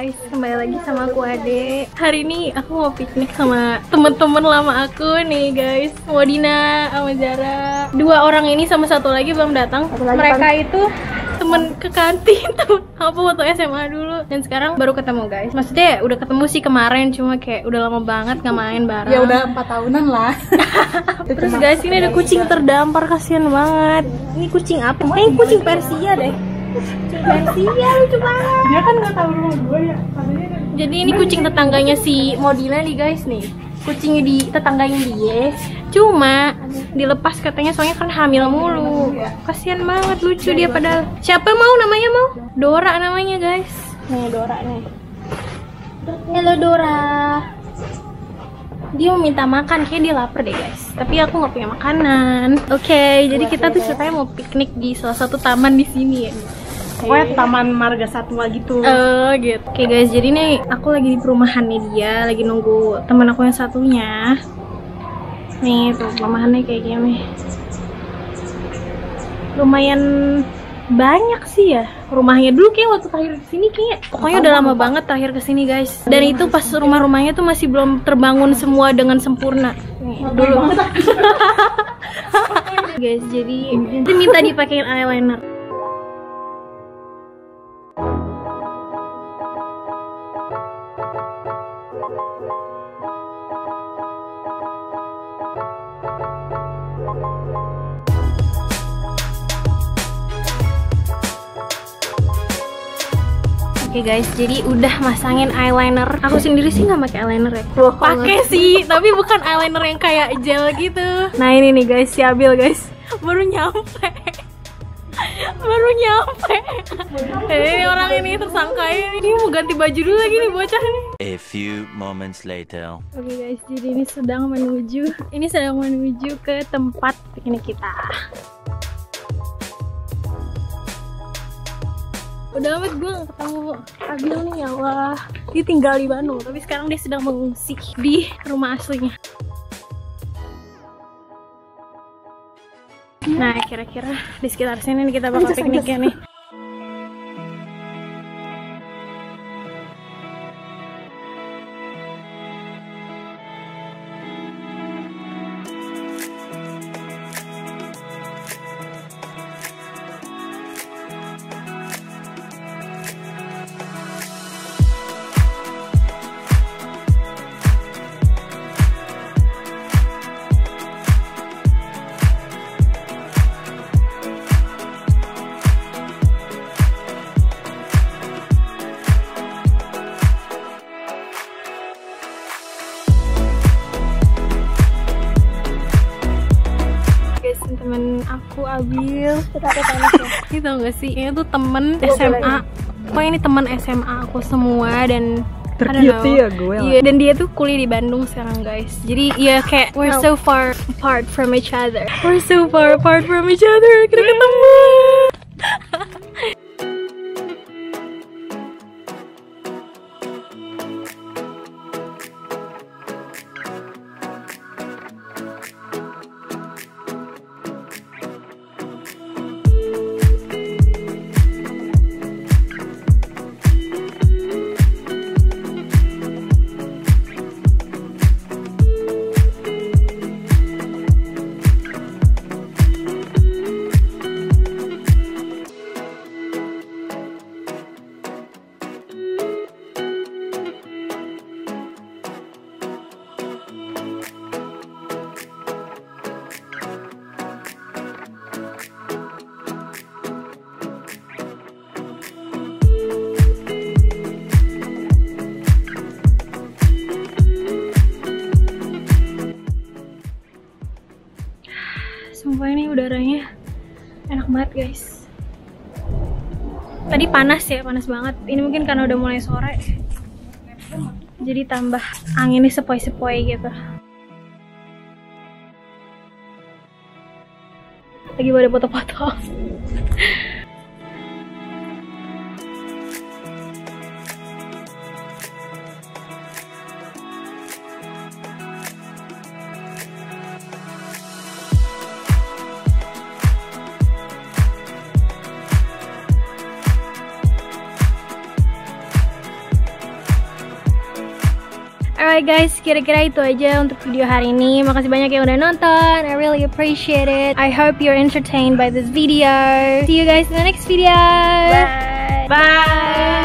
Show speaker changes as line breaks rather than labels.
Guys, kembali lagi sama aku Ade. Hari ini aku mau piknik sama temen-temen lama aku nih guys. Mau Dina sama Zara. Dua orang ini sama satu lagi belum datang. Mereka itu temen ke kantin tuh apa waktu SMA dulu dan sekarang baru ketemu guys maksudnya udah ketemu sih kemarin cuma kayak udah lama banget nggak main bareng
Ya udah empat tahunan lah.
terus guys ini ada kucing terdampar kasihan banget ini kucing apa ini kucing Persia deh lucu banget.
Dia kan nggak tahu rumah gue ya. Katanya kan.
Jadi ini kucing tetangganya si Modina nih guys nih. Kucingnya di tetangganya dia. Cuma dilepas katanya soalnya kan hamil mulu. Kasihan banget lucu dia padahal. Siapa mau namanya mau? Dora namanya guys. Nih Dora nih. Halo Dora dia minta makan kayak dia lapar deh guys tapi aku nggak punya makanan oke jadi kita tuh ceritanya mau piknik di salah satu taman di sini ya
pokoknya taman marga satwa gitu.
Oh gitu. Oke guys, jadi nih aku lagi di perumahannya dia, lagi nunggu teman aku yang satunya. Nih tuh perumahannya kayak gini. Lumayan banyak sih ya. Rumahnya dulu kayak waktu terakhir ke sini kayak pokoknya udah lama banget terakhir ke sini guys. Dan itu pas rumah-rumahnya tuh masih belum terbangun semua dengan sempurna. Dulu. guys jadi itu minta dipakein eyeliner Oke guys, jadi udah masangin eyeliner. Aku sendiri sih nggak pakai eyeliner ya. Pakai sih, tapi bukan eyeliner yang kayak gel gitu. Nah ini nih guys, si Abil guys, baru nyampe. baru nyampe. Eh, ini orang ini tersangka ini. Ini mau ganti baju dulu lagi nih bocah nih.
A few moments later.
Oke guys, jadi ini sedang menuju, ini sedang menuju ke tempat piknik kita. Udah amat gue gak ketemu Abil nih ya Allah. Dia tinggal di Bandung Tapi sekarang dia sedang mengungsi di rumah aslinya. Nah kira-kira di sekitar sini nih kita bakal pikniknya nih temen aku Abil ini tau gak sih ini tuh temen SMA pokoknya ini temen SMA aku semua dan I don't
Tercute
know.
ya gue lah.
Iya, dan dia tuh kuliah di Bandung sekarang guys. Jadi ya kayak we're so far apart from each other. We're so far apart from each other. Kita ketemu. Sumpah ini udaranya enak banget guys. Tadi panas ya, panas banget. Ini mungkin karena udah mulai sore. Jadi tambah anginnya sepoi-sepoi gitu. Lagi pada foto-foto. Alright guys, kira-kira itu aja untuk video hari ini. Makasih banyak yang udah nonton. I really appreciate it. I hope you're entertained by this video. See you guys in the next video. Bye. Bye.
Bye.